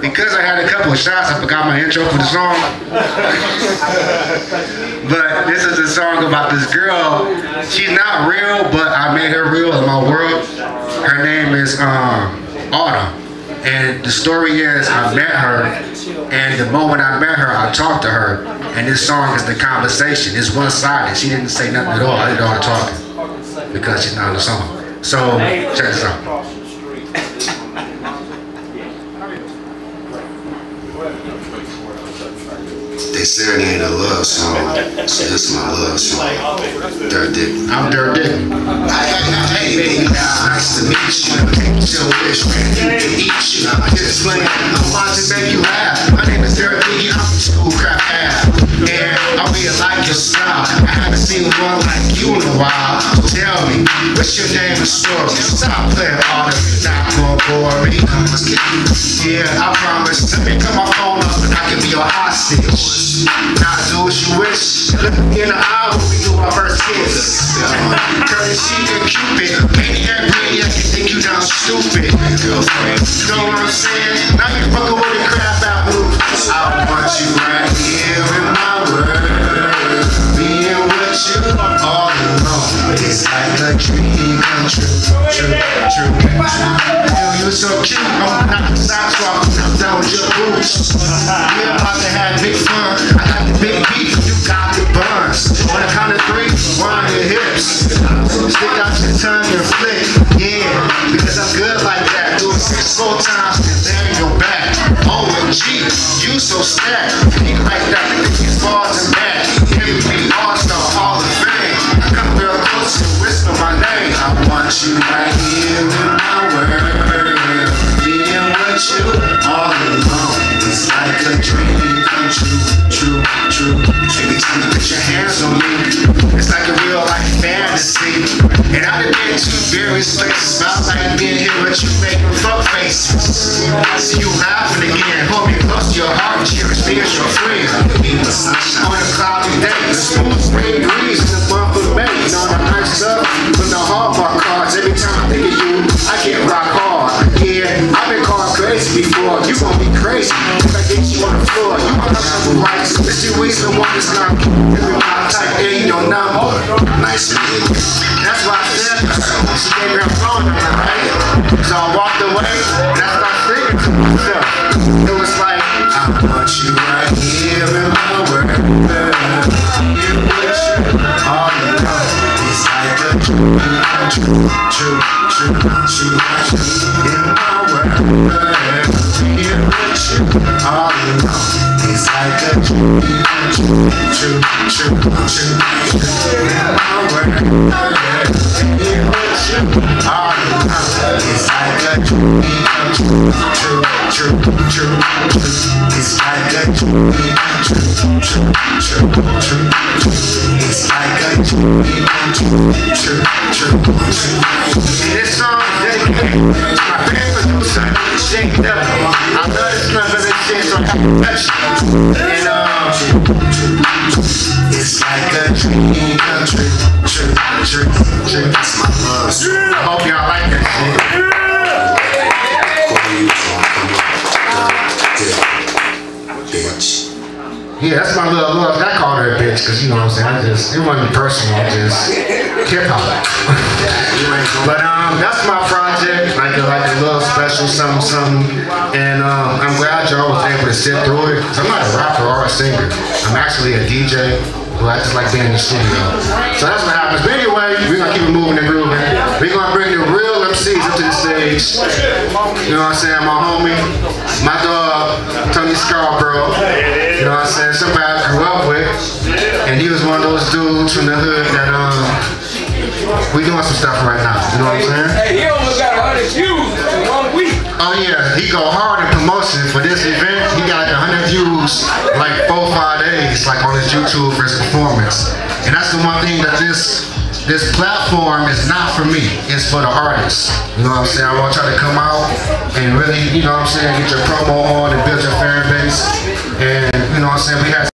Because I had a couple of shots, I forgot my intro for the song. but this is a song about this girl. She's not real, but I made her real in my world. Her name is um, Autumn. And the story is I met her, and the moment I met her, I talked to her. And this song is the conversation. It's one-sided. She didn't say nothing at all. I did all the talking because she's not in the song. So check this out. They serenade a love song, so this is my love song. Dirt Dick. I'm Dirt Dick. Hey, baby, nice to meet you. So wish to eat you. I just playing, I'm watching make you laugh. My name is Dirt Dick, I'm school crap ass. And Really like your style. I haven't seen a one like you in a while. Tell me, what's your name and story? Stop playing all this, not bore me. Yeah, I promise. Let me cut my phone up and I can be your hostage. Not do what you wish. Look me in the eye when we do our first kiss. Courtesy and Cupid. Maniac, maniac, you think you down stupid. Girlfriend, you know what I'm saying? Now you fucking with the crap out move. I want you right here We're about to have big fun. I got the big beat. You got the buns. On the count of three, your hips. Stick out your tongue and flick. Yeah, because I'm good like that. Six, times, back. You so like that, Hall of Fame. Come and whisper my name. I want you right here Every time put your hands on me, it's like a real life fantasy. And I've been to various places, but I like being here with you making fuck faces. I see you laughing again, hold me close to your heart, cherish me as your friend. Gon' have rights. It's you always the one that's not. Every time I type in your number. Nice to meet you. That's why I said she gave me her phone number, right? So I walked away. That's what I figured to myself. It was like, I want you right here in my world. You wish you all alone. It's like a dream true, true, true, true. In my world, here with you all alone. It's like a true, true, true, true. You all dream It's like a dream like a dream. I um, it's like a dream true. That's my love. I hope y'all like that shit. Yeah, that's my little love. I called her a bitch because you know what I'm saying. I just it wasn't personal, I just hip hop. but um, that's my project. Like a, like a little special something something. And um, I'm glad y'all was able to sit through it. i I'm not a rapper or a singer. I'm actually a DJ. Who I just like being in the studio. So that's what happens. But anyway, we're gonna keep it moving and grooving. We're gonna bring the real MCs up to the stage. You know what I'm saying? My homie, my dog, Tony Scarborough. You know what I'm saying? Somebody I grew up with. And he was one of those dudes from the hood that um we doing some stuff right now. You know what I'm saying? Hey, he almost got 100 views in one week. Oh yeah, he go hard in promotion for this event. He got 100 views like four five days, like on his YouTube for his performance. And that's the one thing that this this platform is not for me. It's for the artists. You know what I'm saying? I want y'all to come out and really, you know what I'm saying, get your promo on and build your fan base. And you know what I'm saying? We had